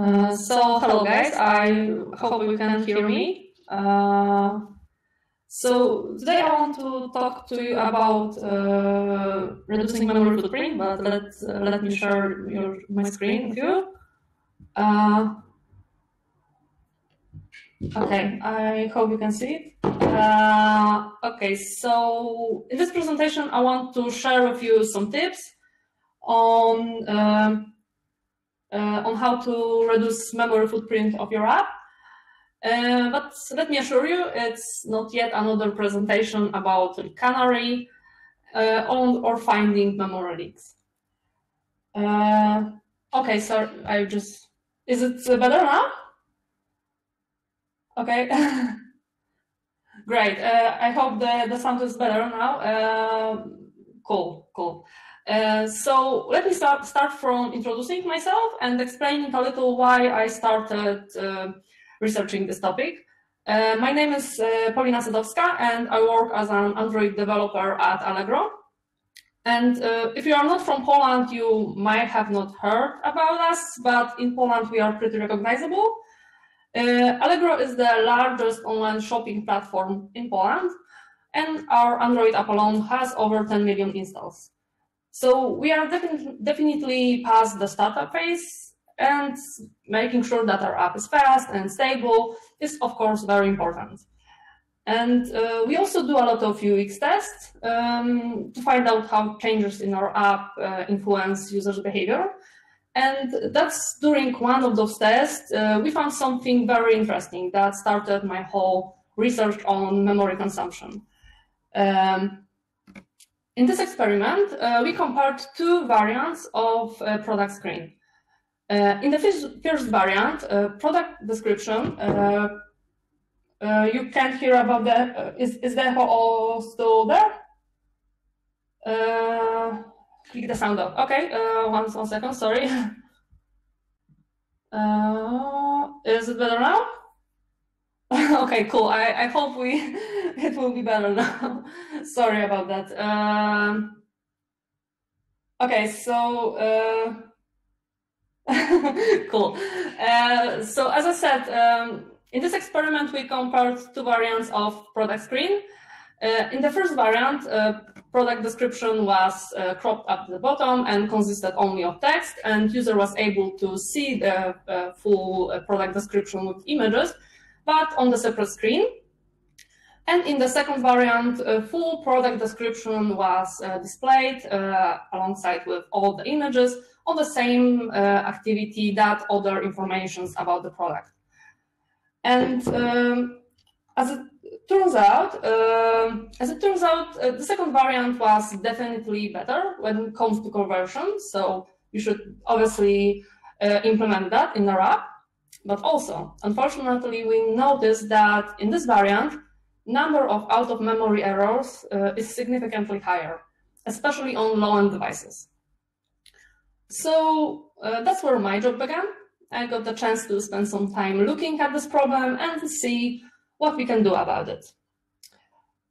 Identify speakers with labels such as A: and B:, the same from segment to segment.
A: Uh, so, hello guys, I hope you can hear me. Uh, so, today I want to talk to you about uh, reducing memory footprint, but let, let me share your, my screen with you. Uh, okay, I hope you can see it. Uh, okay, so in this presentation, I want to share with you some tips on um, uh, on how to reduce memory footprint of your app. Uh, but let me assure you, it's not yet another presentation about Canary uh, on, or finding memory leaks. Uh, okay, so I just, is it better now? Okay, great. Uh, I hope the, the sound is better now. Uh, cool, cool. Uh, so let me start, start from introducing myself and explaining a little why I started uh, researching this topic. Uh, my name is uh, Paulina Sadowska and I work as an Android developer at Allegro. And uh, if you are not from Poland, you might have not heard about us, but in Poland we are pretty recognizable. Allegro is the largest online shopping platform in Poland, and our Android app alone has over 10 million installs. So we are definitely past the startup phase and making sure that our app is fast and stable is of course very important. And uh, we also do a lot of UX tests um, to find out how changes in our app uh, influence users' behavior. And that's during one of those tests, uh, we found something very interesting that started my whole research on memory consumption. Um, in this experiment, uh, we compared two variants of uh, product screen. Uh, in the first, variant, uh, product description, uh, you can't hear about the, is, is the echo still there? click the sound off. Okay, one, one second, sorry. is it better now? okay, cool. I, I hope we it will be better now. Sorry about that. Um, okay, so uh, cool. Uh, so as I said, um, in this experiment we compared two variants of product screen. Uh, in the first variant, uh, product description was uh, cropped at the bottom and consisted only of text, and user was able to see the uh, full product description with images but on the separate screen. And in the second variant, a full product description was uh, displayed uh, alongside with all the images on the same uh, activity that other informations about the product. And um, as it turns out, um, as it turns out, uh, the second variant was definitely better when it comes to conversion. So you should obviously uh, implement that in our app. But also, unfortunately, we noticed that in this variant, number of out-of-memory errors uh, is significantly higher, especially on low-end devices. So uh, that's where my job began. I got the chance to spend some time looking at this problem and see what we can do about it.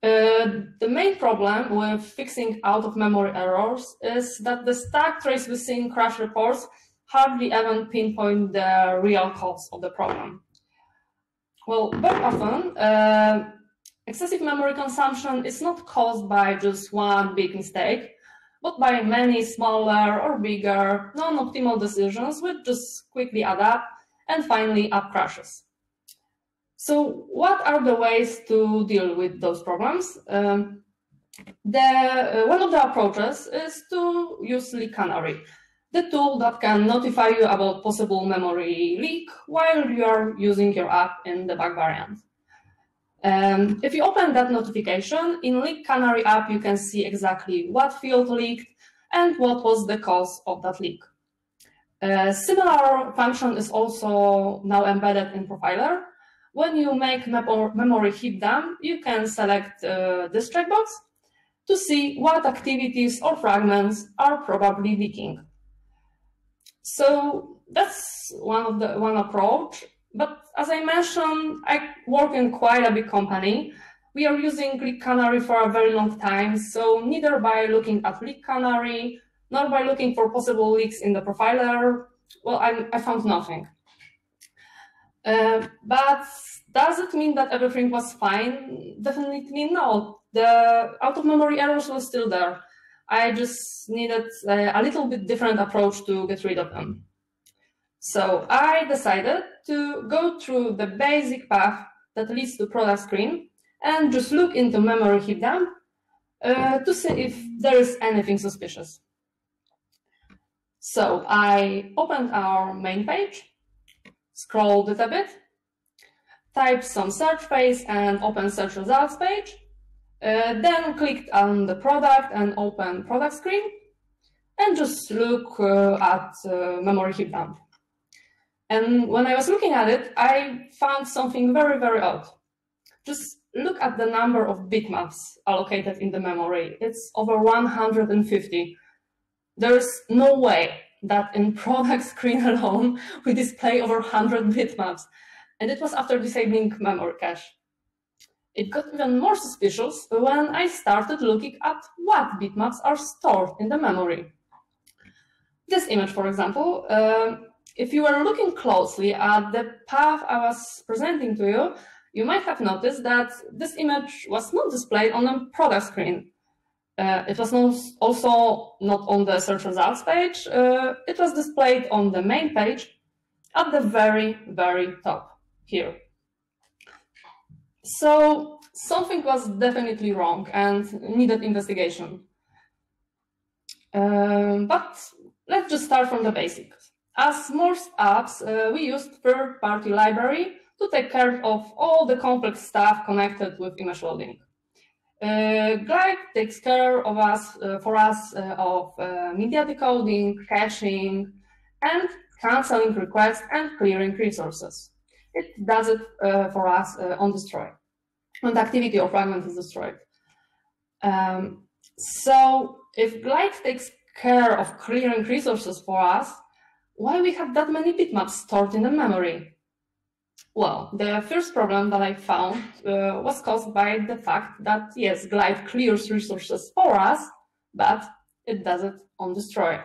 A: Uh, the main problem with fixing out-of-memory errors is that the stack trace within crash reports hardly even pinpoint the real cause of the problem. Well, very often, uh, excessive memory consumption is not caused by just one big mistake, but by many smaller or bigger non-optimal decisions which just quickly add up and finally app crashes. So what are the ways to deal with those problems? Um, the, uh, one of the approaches is to use LeakCanary the tool that can notify you about possible memory leak while you are using your app in debug variant. Um, if you open that notification, in LeakCanary app, you can see exactly what field leaked and what was the cause of that leak. A similar function is also now embedded in Profiler. When you make memory heap dump, you can select uh, this checkbox to see what activities or fragments are probably leaking. So that's one of the one approach. But as I mentioned, I work in quite a big company. We are using LeakCanary for a very long time. So neither by looking at LeakCanary nor by looking for possible leaks in the profiler, well, I, I found nothing. Uh, but does it mean that everything was fine? Definitely no. The out-of-memory errors were still there. I just needed a, a little bit different approach to get rid of them. So I decided to go through the basic path that leads to product screen and just look into memory heap dump uh, to see if there is anything suspicious. So I opened our main page, scrolled it a bit, typed some search phrase and open search results page, uh, then clicked on the product and open product screen, and just look uh, at uh, memory heap dump. And when I was looking at it, I found something very, very odd. Just look at the number of bitmaps allocated in the memory. It's over 150. There's no way that in product screen alone, we display over 100 bitmaps. And it was after disabling memory cache. It got even more suspicious when I started looking at what bitmaps are stored in the memory. This image, for example, uh, if you were looking closely at the path I was presenting to you, you might have noticed that this image was not displayed on the product screen. Uh, it was not also not on the search results page. Uh, it was displayed on the main page at the very, very top here. So something was definitely wrong and needed investigation. Um, but let's just start from the basics. As most apps, uh, we used third-party library to take care of all the complex stuff connected with image loading. Uh, Glide takes care of us uh, for us uh, of uh, media decoding, caching, and canceling requests and clearing resources. It does it uh, for us uh, on destroy, the activity or fragment is destroyed. Um, so if Glide takes care of clearing resources for us, why we have that many bitmaps stored in the memory? Well, the first problem that I found uh, was caused by the fact that, yes, Glide clears resources for us, but it does it on destroy.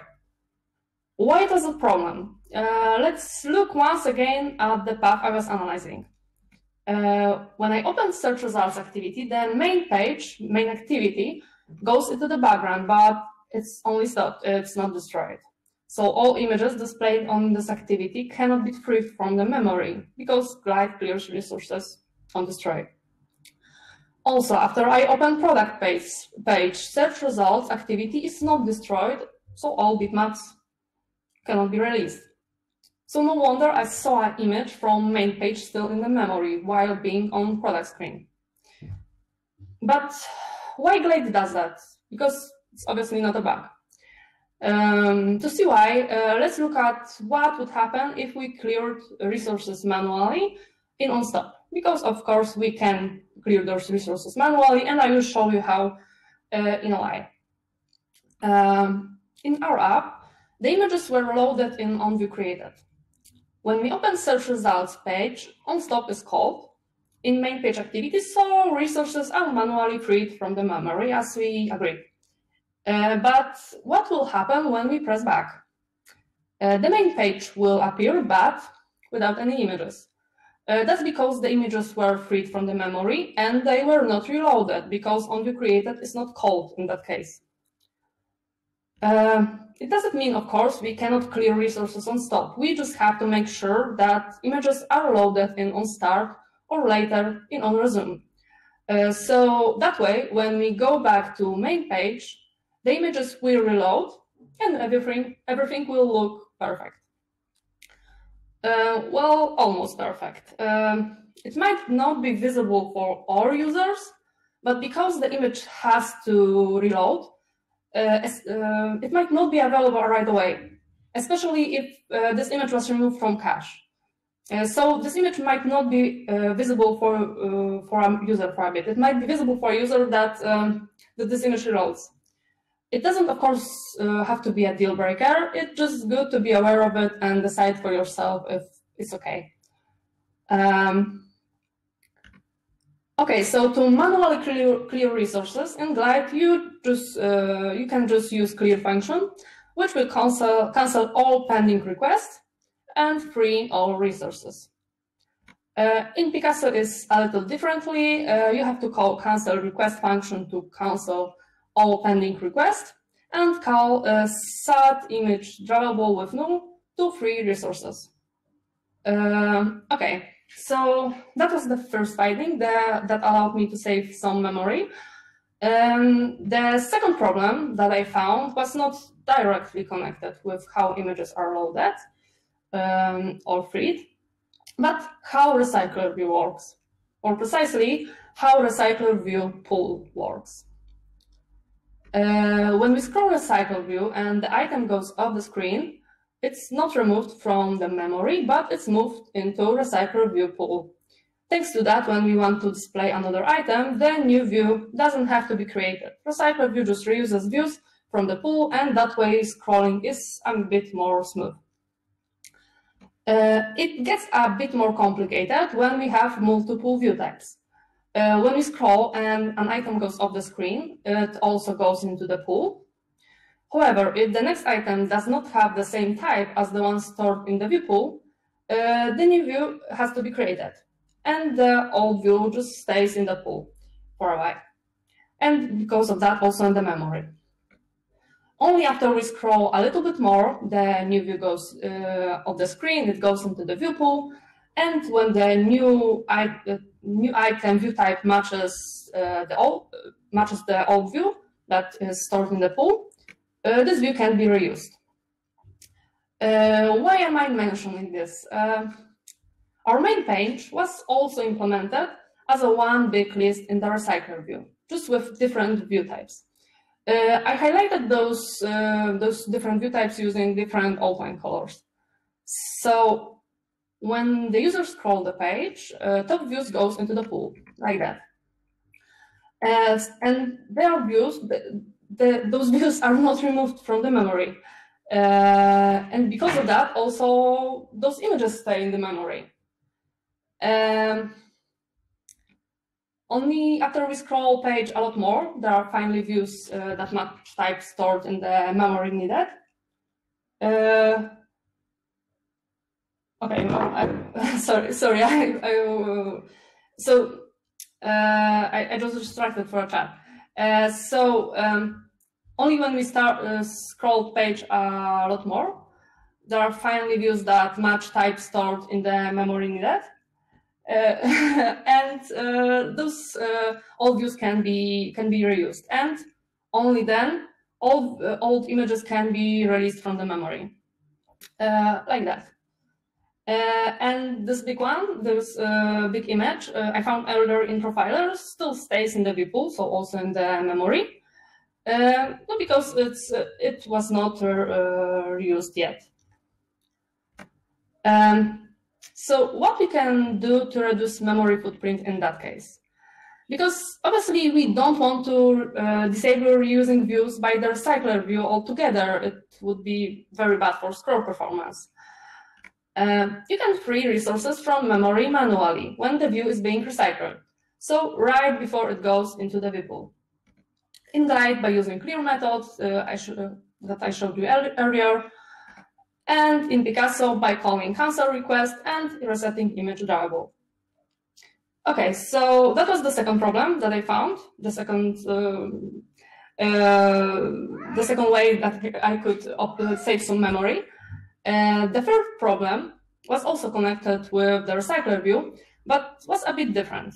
A: Why does a problem? Uh, let's look once again at the path I was analyzing. Uh, when I open search results activity, the main page, main activity, goes into the background, but it's only stopped, it's not destroyed. So all images displayed on this activity cannot be freed from the memory because Glide clears resources on destroy. Also, after I open product page, page, search results activity is not destroyed, so all bitmaps cannot be released. So no wonder I saw an image from main page still in the memory while being on product screen. But why Glide does that? Because it's obviously not a bug. Um, to see why, uh, let's look at what would happen if we cleared resources manually in OnStop. Because of course we can clear those resources manually, and I will show you how uh, in a while. Um, in our app, the images were loaded in OnView created. When we open search results page, OnStop is called in main page activities, so resources are manually freed from the memory as we agreed. Uh, but what will happen when we press back? Uh, the main page will appear, but without any images. Uh, that's because the images were freed from the memory and they were not reloaded because OnView created is not called in that case. Uh, it doesn't mean, of course, we cannot clear resources on stop. We just have to make sure that images are loaded in on start or later in on resume. Uh, so that way, when we go back to main page, the images will reload and everything, everything will look perfect. Uh, well, almost perfect. Um, it might not be visible for all users, but because the image has to reload, uh, uh, it might not be available right away, especially if uh, this image was removed from cache. Uh, so this image might not be uh, visible for for a user for a bit. It might be visible for a user that um, that this image reloads. It doesn't, of course, uh, have to be a deal breaker. It's just good to be aware of it and decide for yourself if it's okay. Um, okay, so to manually clear, clear resources in Glide, you just uh, you can just use clear function, which will cancel cancel all pending requests and free all resources. Uh, in Picasso is a little differently. Uh, you have to call cancel request function to cancel all pending requests and call a set image drawable with null to free resources. Um, okay, so that was the first finding that, that allowed me to save some memory. Um, the second problem that I found was not directly connected with how images are loaded um, or freed, but how recycler view works, or precisely how recycler view pool works. Uh, when we scroll recycle view and the item goes off the screen, it's not removed from the memory, but it's moved into recycler view pool. Thanks to that, when we want to display another item, the new view doesn't have to be created. Recycler view just reuses views from the pool, and that way scrolling is a bit more smooth. Uh, it gets a bit more complicated when we have multiple view types. Uh, when we scroll and an item goes off the screen, it also goes into the pool. However, if the next item does not have the same type as the one stored in the view pool, uh, the new view has to be created. And the old view just stays in the pool for a while. And because of that, also in the memory. Only after we scroll a little bit more, the new view goes uh, off the screen, it goes into the view pool, and when the new, uh, new item view type matches uh, the old matches the old view that is stored in the pool, uh, this view can be reused. Uh, why am I mentioning this? Our main page was also implemented as a one big list in the recycler view, just with different view types. Uh, I highlighted those, uh, those different view types using different outline colors. So when the user scroll the page, uh, top views goes into the pool, like that. As, and there are views, the, the, those views are not removed from the memory. Uh, and because of that, also those images stay in the memory. Um, only after we scroll page a lot more, there are finally views uh, that match type stored in the memory needed. Uh, okay, no, I, sorry, sorry. I, I so uh, I, I just distracted for a chat. Uh, so um, only when we start uh, scroll page a lot more, there are finally views that match type stored in the memory needed. Uh, and uh, those uh, old views can be can be reused, and only then all old images can be released from the memory, like that. Uh, and this big one, this uh, big image uh, I found earlier in Profiler still stays in the view pool, so also in the memory, not because it's it was not reused yet. Um, so what we can do to reduce memory footprint in that case? Because obviously we don't want to uh, disable reusing views by the recycler view altogether. It would be very bad for scroll performance. Uh, you can free resources from memory manually when the view is being recycled. So right before it goes into the view pool. In Glide, by using clear methods uh, I uh, that I showed you earlier, and in Picasso by calling cancel request and resetting image drawable. Okay, so that was the second problem that I found, the second uh, uh, the second way that I could save some memory. Uh, the third problem was also connected with the recycler view, but was a bit different.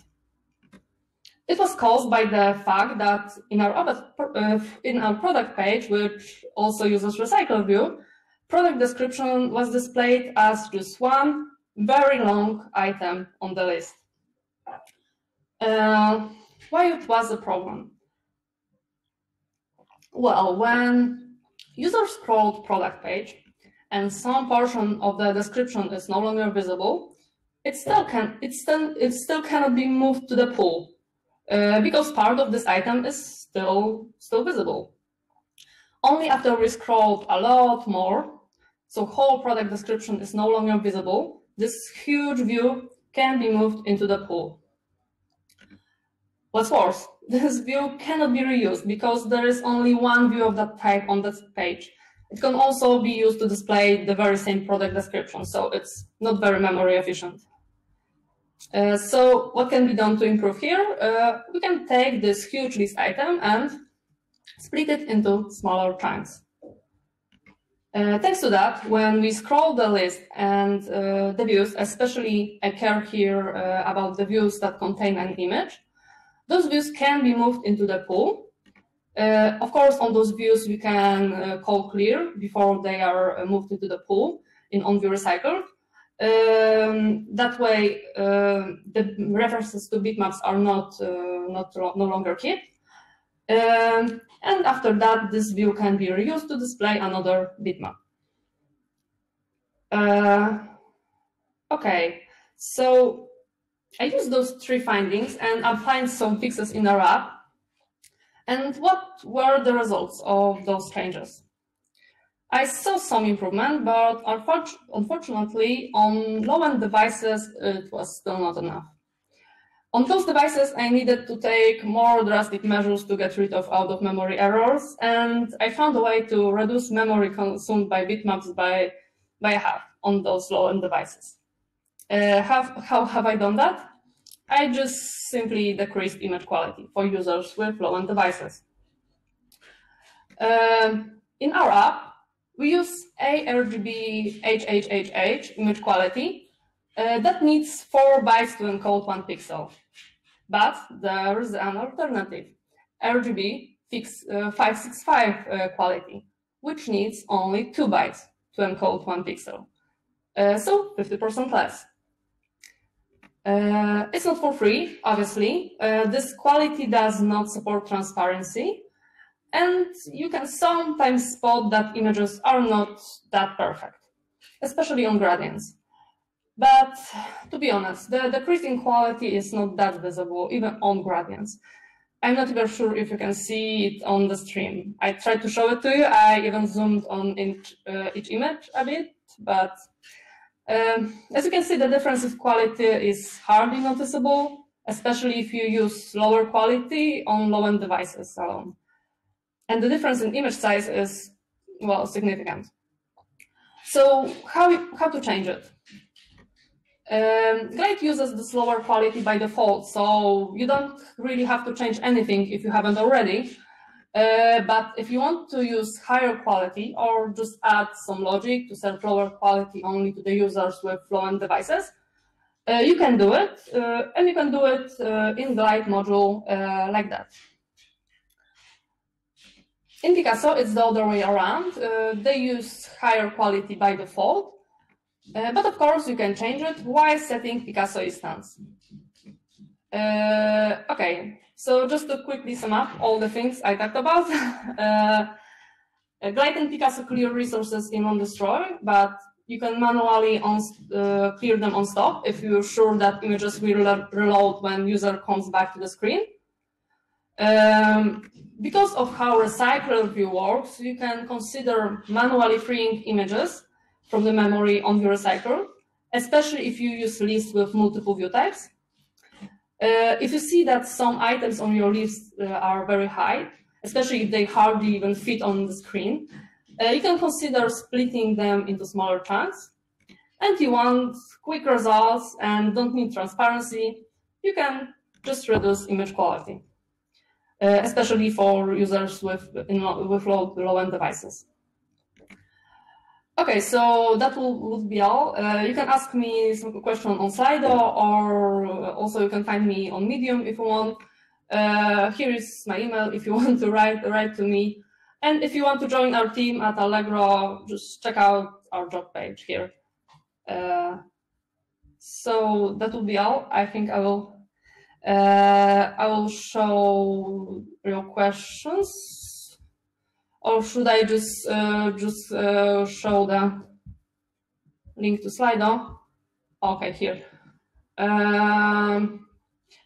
A: It was caused by the fact that in our, uh, in our product page, which also uses recycler view, product description was displayed as just one very long item on the list. Uh, why it was a problem? Well, when users scrolled product page and some portion of the description is no longer visible, it still can it still it still cannot be moved to the pool uh, because part of this item is still still visible. Only after we scrolled a lot more so whole product description is no longer visible. This huge view can be moved into the pool. What's worse, this view cannot be reused because there is only one view of that type on this page. It can also be used to display the very same product description, so it's not very memory efficient. Uh, so what can be done to improve here? Uh, we can take this huge list item and split it into smaller chunks. Uh, thanks to that, when we scroll the list and uh, the views, especially I care here uh, about the views that contain an image, those views can be moved into the pool. Uh, of course, on those views, we can call clear before they are moved into the pool in OnView Recycle. Um, that way, uh, the references to bitmaps are not uh, not no longer kept. Um, and after that, this view can be reused to display another bitmap. Uh, okay, so I use those three findings and applied some fixes in our app. And what were the results of those changes? I saw some improvement, but unfortunately, on low-end devices, it was still not enough. On those devices, I needed to take more drastic measures to get rid of out-of-memory errors, and I found a way to reduce memory consumed by bitmaps by, by half on those low-end devices. Uh, have, how have I done that? I just simply decreased image quality for users with low-end devices. Uh, in our app, we use ARGB 8888 image quality uh, that needs four bytes to encode one pixel. But there is an alternative, RGB fix, uh, 565 uh, quality, which needs only two bytes to encode one pixel. Uh, so 50% less. Uh, it's not for free, obviously. Uh, this quality does not support transparency, and you can sometimes spot that images are not that perfect, especially on gradients. But to be honest, the decreasing quality is not that visible, even on gradients. I'm not even sure if you can see it on the stream. I tried to show it to you. I even zoomed on each, uh, each image a bit, but um, as you can see, the difference in quality is hardly noticeable, especially if you use lower quality on low-end devices alone. And the difference in image size is, well, significant. So how, how to change it? Um, Glide uses the slower quality by default, so you don't really have to change anything if you haven't already. Uh, but if you want to use higher quality or just add some logic to serve lower quality only to the users with low-end devices, uh, you can do it, uh, and you can do it uh, in Glide module uh, like that. In Picasso, it's the other way around. Uh, they use higher quality by default, uh, but of course you can change it while setting Picasso instance. Uh, okay, so just to quickly sum up all the things I talked about. uh, Glide and Picasso clear resources in on destroy, but you can manually on, uh, clear them on stop if you're sure that images will reload when user comes back to the screen. Um, because of how Recycler View works, you can consider manually freeing images from the memory on your recycler, especially if you use lists with multiple view types. Uh, if you see that some items on your list uh, are very high, especially if they hardly even fit on the screen, uh, you can consider splitting them into smaller chunks. And you want quick results and don't need transparency, you can just reduce image quality. Uh, especially for users with, in, with low, low-end devices. Okay, so that will, would be all. Uh, you can ask me some question on Slido, or also you can find me on Medium if you want. Uh, here is my email if you want to write write to me. And if you want to join our team at Allegro, just check out our job page here. Uh, so that will be all. I think I will uh, I will show your questions, or should I just uh, just uh, show the link to Slido? Okay, here. Um,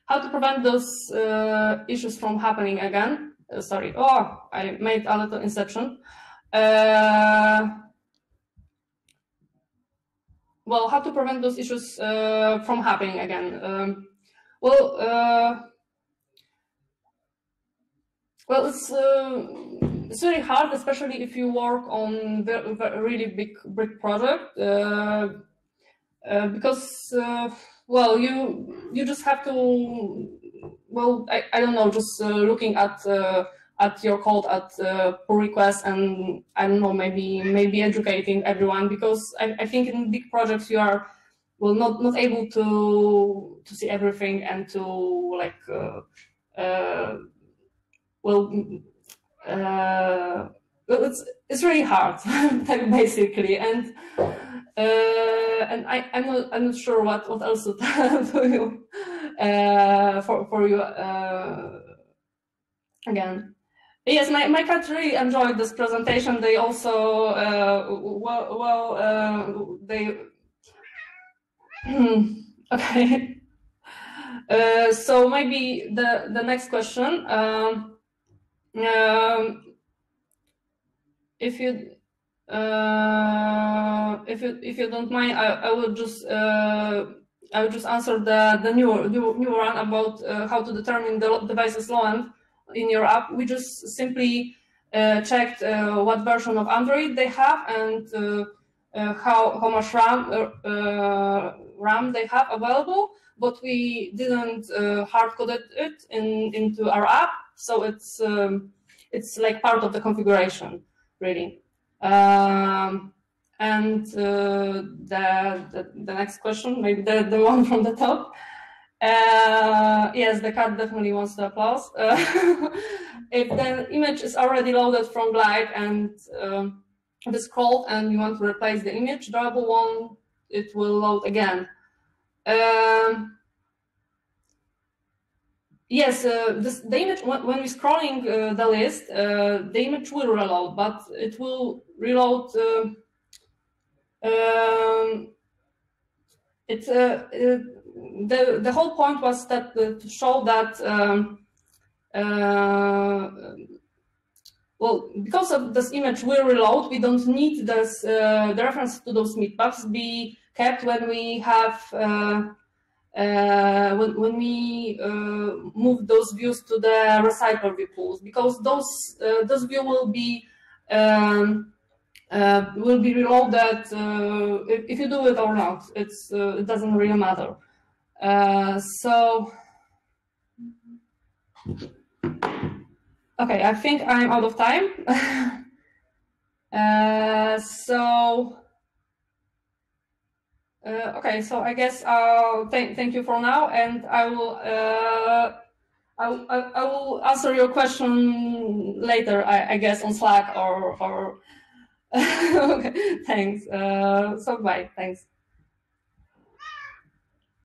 A: how to prevent those uh, issues from happening again? Uh, sorry. Oh, I made a little inception. Uh, well, how to prevent those issues from happening again? Um, well, uh, well, it's uh, it's very hard, especially if you work on a really big big project, uh, uh because uh, well, you you just have to. Well, I, I don't know. Just uh, looking at uh, at your code at pull request and I don't know maybe maybe educating everyone because I, I think in big projects you are well not not able to to see everything and to like well uh, it's it's really hard basically and uh, and I, I'm not I'm not sure what, what else to tell you uh, for for you uh, again. Yes, my, my cat really enjoyed this presentation. They also uh, well well uh, they okay. So maybe the the next question. Um, um, if you uh, if you if you don't mind, I, I will just uh, I will just answer the the new new, new one about uh, how to determine the device's low end in your app. We just simply uh, checked uh, what version of Android they have and uh, how how much RAM RAM they have available. But we didn't hard coded it in into our app, so it's um, it's like part of the configuration, really. Um, and uh, the, the, the next question, maybe the the one from the top. Uh, yes, the cat definitely wants the applause. Uh, if the image is already loaded from Glide and um, it is crawled and you want to replace the image, drawable one, it will load again. Um, Yes, uh, this, the image when, when we're scrolling uh, the list, uh, the image will reload, but it will reload. Uh, um, it's uh, the the whole point was that uh, to show that um, well because of this image will reload, we don't need this the reference to those paths be kept when we have uh, when, when we uh, move those views to the recycle view pools because those uh, those view will be um, uh, will be reloaded uh, if, if, you do it or not. It's it doesn't really matter. so okay, I think I'm out of time. so. Uh, okay, so I guess uh, thank thank you for now, and I will uh, I, I, I, will answer your question later. I, I guess on Slack or or. okay, thanks. Uh, so bye. Thanks.